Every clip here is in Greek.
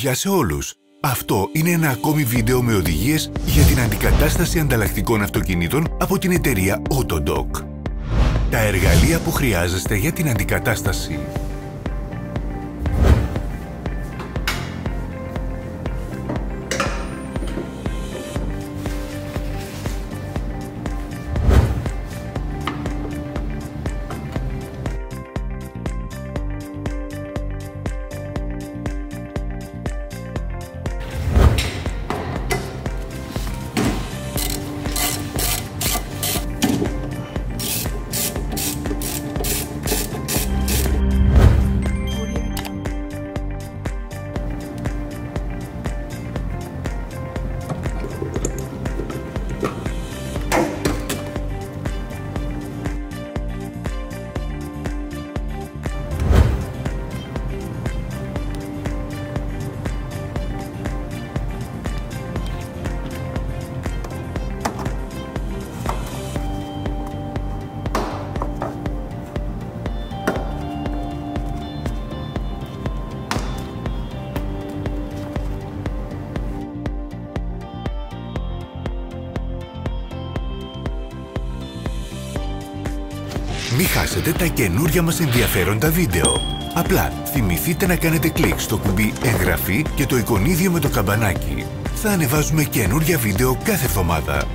Γεια σε όλους! Αυτό είναι ένα ακόμη βίντεο με οδηγίες για την αντικατάσταση ανταλλακτικών αυτοκινήτων από την εταιρεία Autodoc. Τα εργαλεία που χρειάζεστε για την αντικατάσταση. Μην χάσετε τα καινούργια μας ενδιαφέροντα βίντεο. Απλά θυμηθείτε να κάνετε κλικ στο κουμπί εγγραφή και το εικονίδιο με το καμπανάκι. Θα ανεβάζουμε καινούργια βίντεο κάθε εβδομάδα.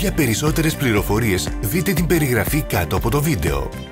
Για περισσότερες πληροφορίες δείτε την περιγραφή κάτω από το βίντεο.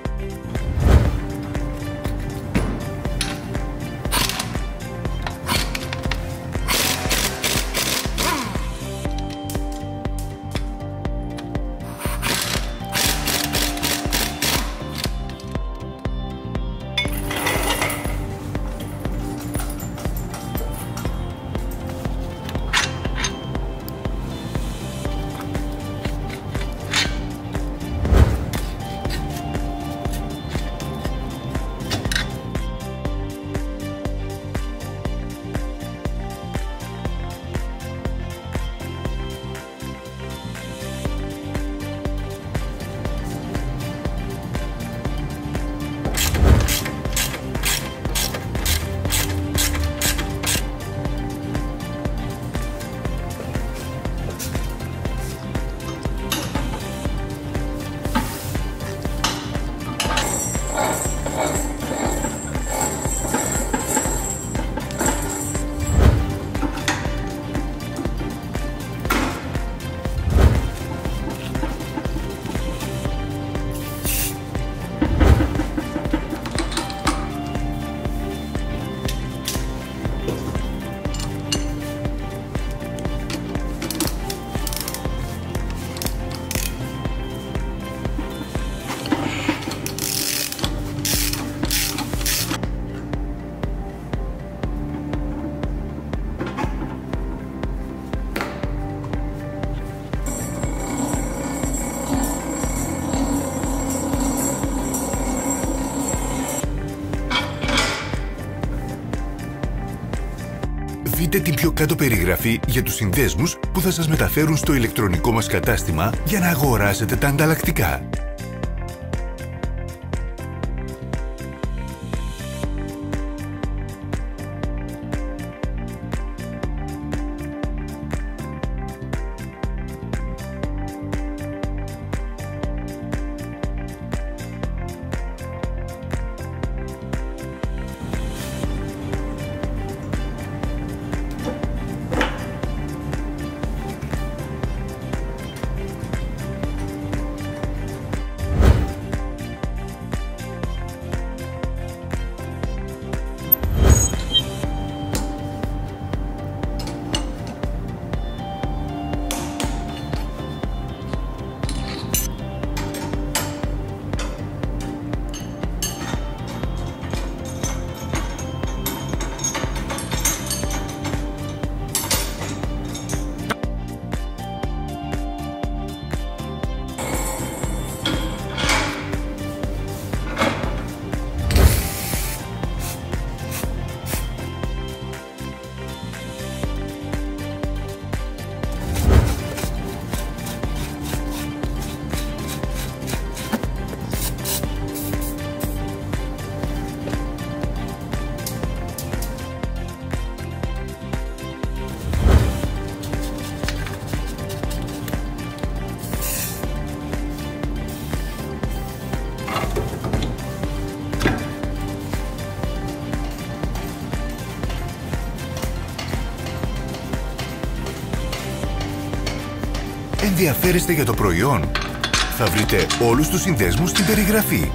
Δείτε την πιο κάτω περιγραφή για τους συνδέσμους που θα σας μεταφέρουν στο ηλεκτρονικό μας κατάστημα για να αγοράσετε τα ανταλλακτικά. Ενδιαφέρεστε για το προϊόν; Θα βρείτε όλους τους συνδέσμους στην περιγραφή.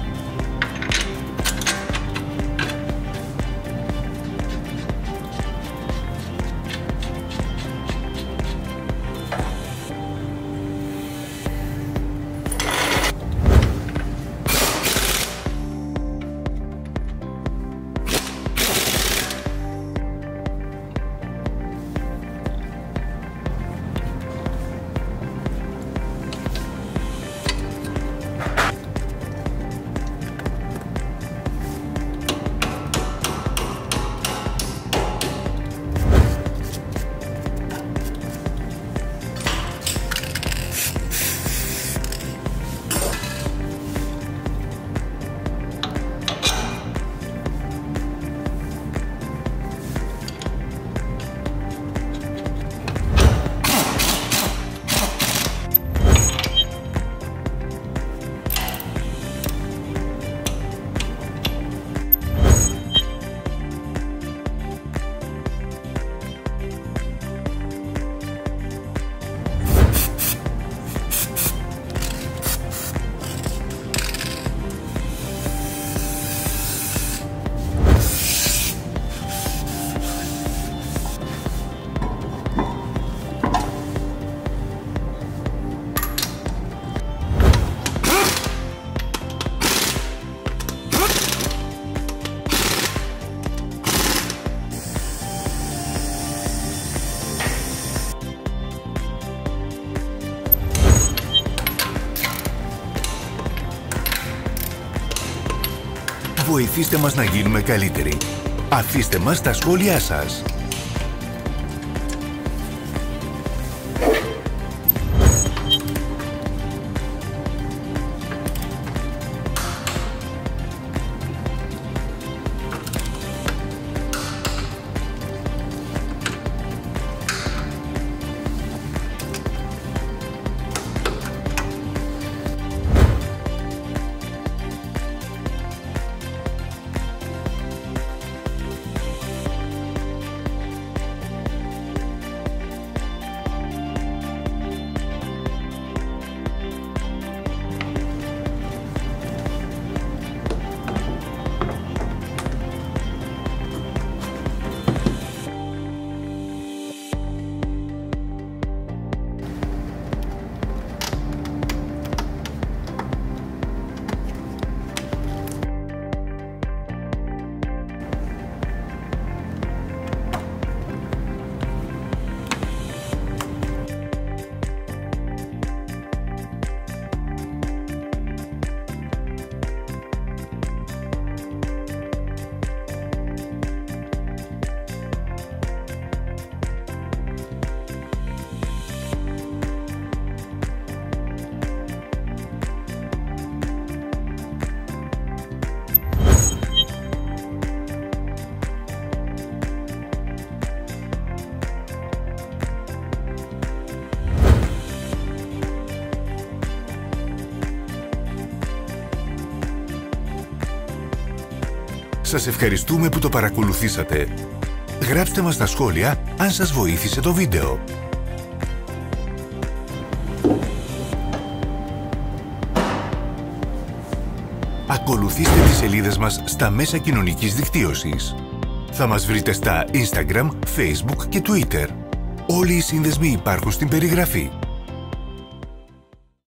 Βοηθήστε μας να γίνουμε καλύτεροι. Αφήστε μας τα σχόλιά σας. Σας ευχαριστούμε που το παρακολουθήσατε. Γράψτε μας στα σχόλια αν σας βοήθησε το βίντεο. Ακολουθήστε τις σελίδες μας στα μέσα κοινωνικής δικτύωσης. Θα μας βρείτε στα Instagram, Facebook και Twitter. Όλοι οι σύνδεσμοι υπάρχουν στην περιγραφή.